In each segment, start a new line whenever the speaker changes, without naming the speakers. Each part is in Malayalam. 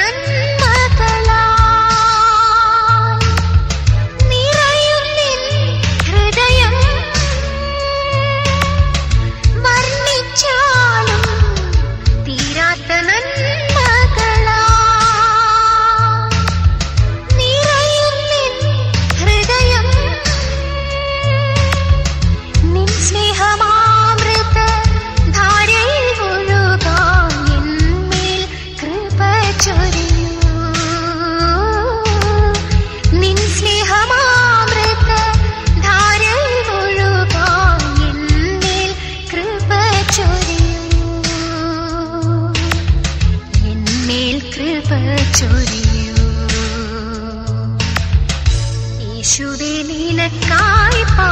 嗯 ചൊരിയൂ. യേശുവേ നിനക്കായി പാ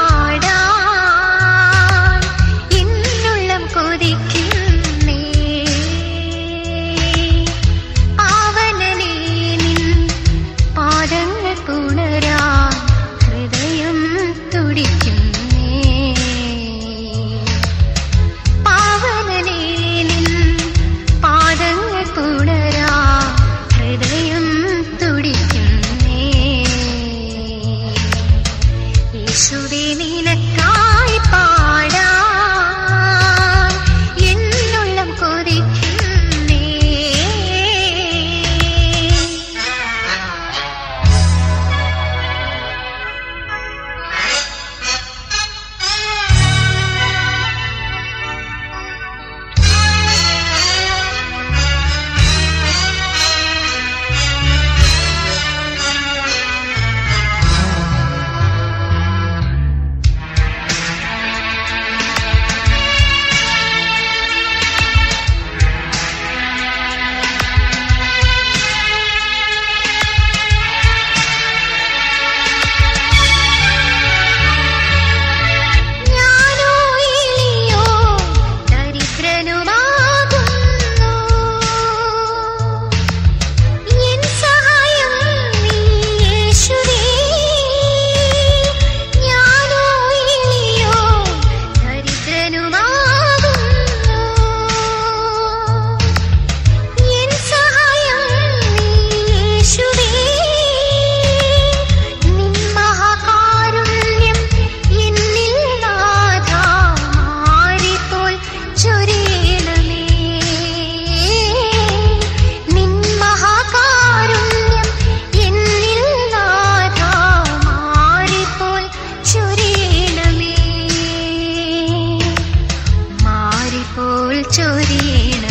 മാറിപ്പോൽ